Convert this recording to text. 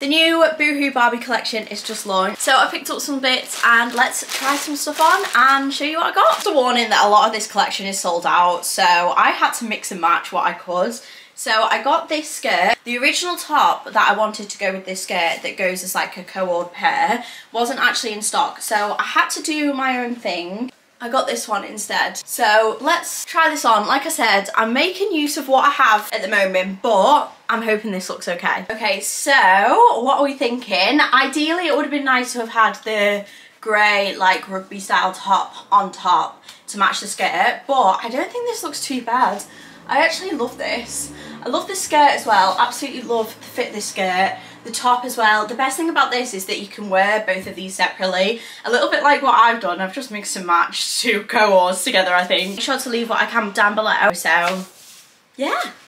The new Boohoo Barbie collection is just launched. So I picked up some bits and let's try some stuff on and show you what I got. Just a warning that a lot of this collection is sold out. So I had to mix and match what I could. So I got this skirt. The original top that I wanted to go with this skirt that goes as like a co-ord pair wasn't actually in stock. So I had to do my own thing. I got this one instead. So let's try this on. Like I said, I'm making use of what I have at the moment, but I'm hoping this looks okay. Okay, so what are we thinking? Ideally, it would have been nice to have had the grey, like rugby style top on top to match the skirt, but I don't think this looks too bad. I actually love this. I love the skirt as well. Absolutely love the fit this skirt. The top as well. The best thing about this is that you can wear both of these separately. A little bit like what I've done. I've just mixed and matched two co-ors together, I think. Make sure to leave what I can down below. So, yeah.